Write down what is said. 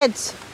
Kids.